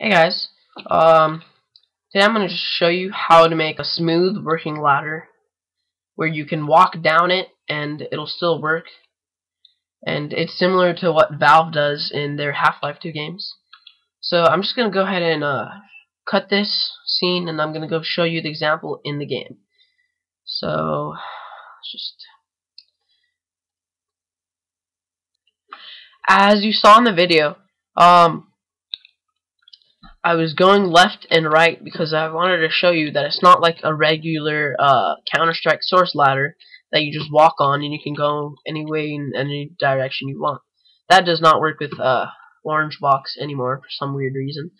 Hey guys, um, today I'm going to show you how to make a smooth working ladder where you can walk down it and it'll still work and it's similar to what Valve does in their Half-Life 2 games. So I'm just going to go ahead and uh, cut this scene and I'm going to go show you the example in the game. So, just as you saw in the video, um, I was going left and right because I wanted to show you that it's not like a regular uh, Counter-Strike source ladder that you just walk on and you can go any way in any direction you want. That does not work with uh, Orange Box anymore for some weird reason.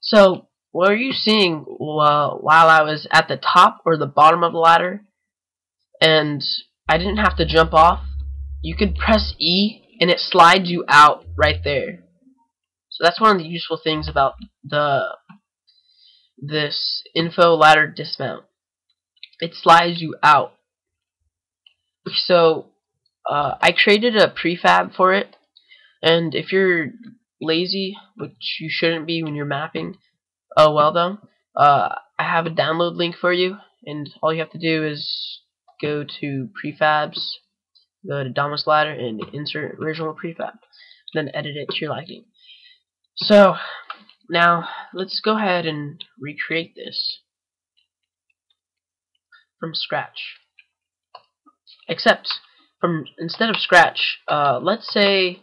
So, what are you seeing while, while I was at the top or the bottom of the ladder and I didn't have to jump off? You could press E and it slides you out right there. That's one of the useful things about the this info ladder dismount. It slides you out. So uh, I created a prefab for it, and if you're lazy, which you shouldn't be when you're mapping, oh well though, uh, I have a download link for you, and all you have to do is go to prefabs go to Domus Ladder and insert original prefab. Then edit it to your liking. So, now let's go ahead and recreate this from scratch. Except, from instead of scratch, uh, let's say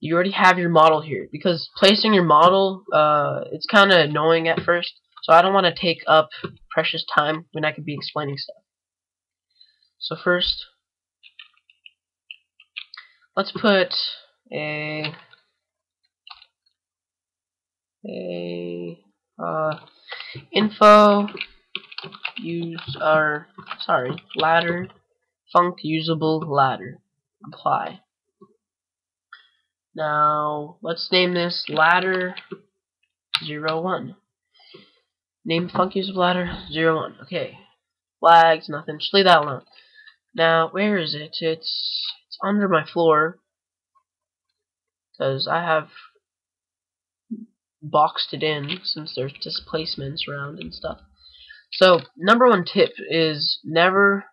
you already have your model here. Because placing your model, uh, it's kind of annoying at first. So I don't want to take up precious time when I could be explaining stuff. So first, let's put a a uh, info use our sorry ladder func usable ladder apply. Now let's name this ladder zero one. Name func usable ladder zero one. Okay. Flags nothing. Just leave that alone. Now where is it? It's it's under my floor. Because I have boxed it in since there's displacements around and stuff. So number one tip is never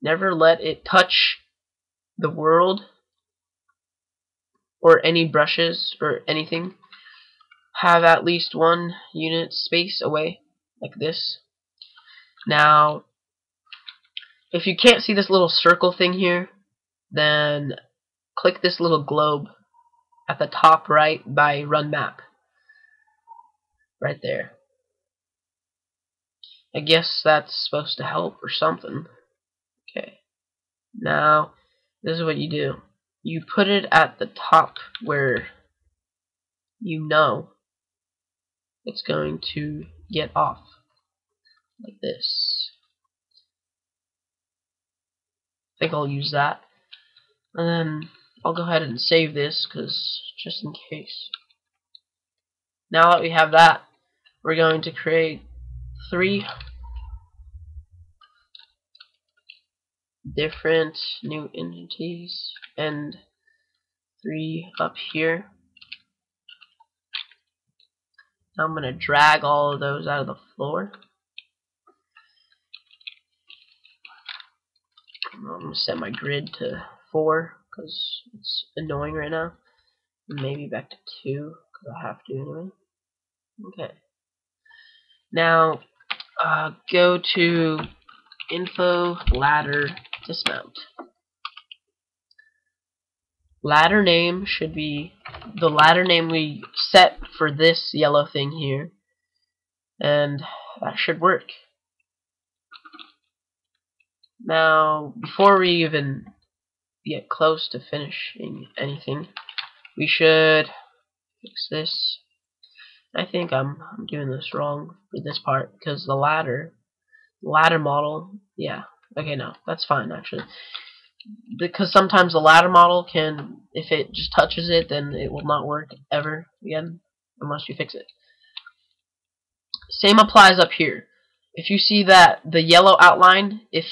never let it touch the world or any brushes or anything. Have at least one unit space away like this. Now if you can't see this little circle thing here then click this little globe at the top right by run map. Right there. I guess that's supposed to help or something. Okay. Now, this is what you do. You put it at the top where you know it's going to get off. Like this. I think I'll use that. And then I'll go ahead and save this because just in case. Now that we have that, we're going to create three different new entities and three up here. Now I'm going to drag all of those out of the floor. I'm going to set my grid to 4 because it's annoying right now. Maybe back to 2 because I have to anyway. Okay. Now, uh, go to info ladder dismount. Ladder name should be the ladder name we set for this yellow thing here. And that should work. Now, before we even get close to finishing anything, we should fix this. I think I'm, I'm doing this wrong for this part because the ladder, ladder model, yeah, okay, no, that's fine actually. Because sometimes the ladder model can, if it just touches it, then it will not work ever again unless you fix it. Same applies up here. If you see that the yellow outline, if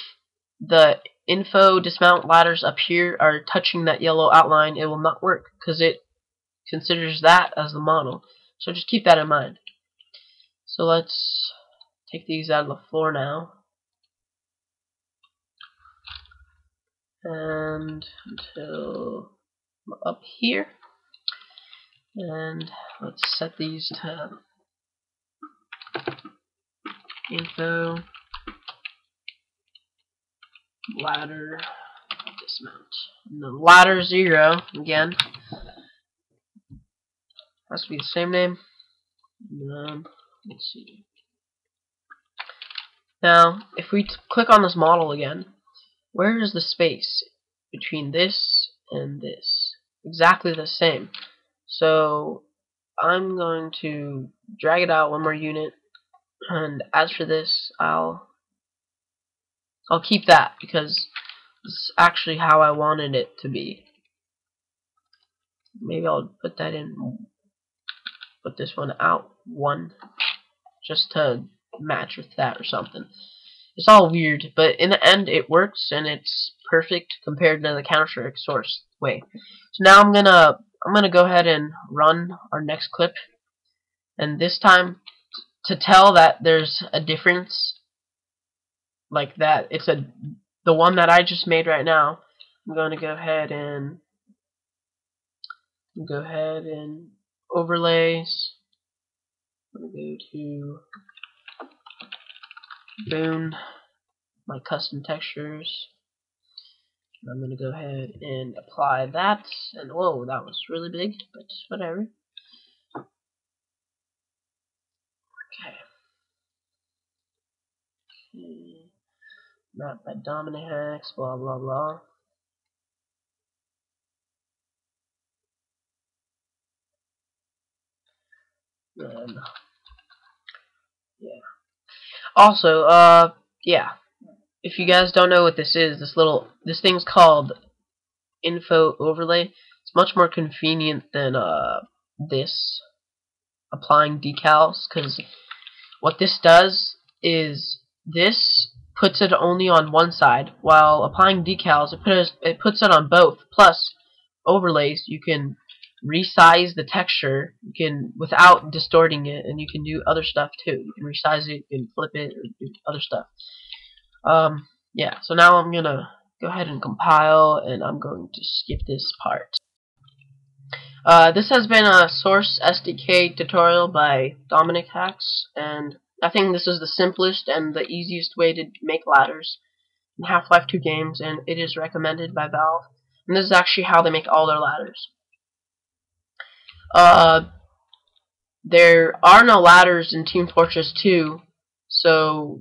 the info dismount ladders up here are touching that yellow outline, it will not work because it considers that as the model. So just keep that in mind. So let's take these out of the floor now. And until up here. And let's set these to info ladder dismount. And the ladder zero again. Has to be the same name. Um, let's see. Now, if we click on this model again, where is the space between this and this? Exactly the same. So I'm going to drag it out one more unit, and as for this, I'll I'll keep that because it's actually how I wanted it to be. Maybe I'll put that in, put this one out one, just to match with that or something. It's all weird, but in the end it works and it's perfect compared to the Counter-Strike source way. So now I'm gonna I'm gonna go ahead and run our next clip, and this time to tell that there's a difference like that it's a the one that I just made right now I'm going to go ahead and go ahead and overlays. I'm going to go to Boon my custom textures. I'm going to go ahead and apply that. And whoa that was really big but whatever. Okay. Okay. Not by Dominic Hax, blah blah blah. And yeah. Also, uh, yeah. If you guys don't know what this is, this little this thing's called info overlay. It's much more convenient than uh this applying decals because what this does is this puts it only on one side, while applying decals, it puts, it puts it on both. Plus, overlays, you can resize the texture you can without distorting it, and you can do other stuff too. You can resize it, you can flip it, or do other stuff. Um, yeah, so now I'm gonna go ahead and compile, and I'm going to skip this part. Uh, this has been a Source SDK tutorial by Dominic Hax, and I think this is the simplest and the easiest way to make ladders in Half-Life 2 games, and it is recommended by Valve. And this is actually how they make all their ladders. Uh, there are no ladders in Team Fortress 2, so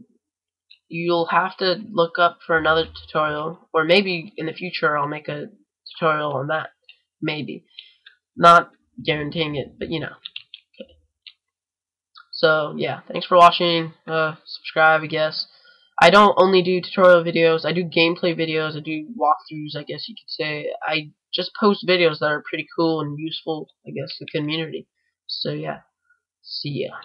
you'll have to look up for another tutorial, or maybe in the future I'll make a tutorial on that. Maybe. Not guaranteeing it, but you know. So yeah, thanks for watching. Uh, subscribe, I guess. I don't only do tutorial videos. I do gameplay videos. I do walkthroughs, I guess you could say. I just post videos that are pretty cool and useful, I guess, to the community. So yeah, see ya.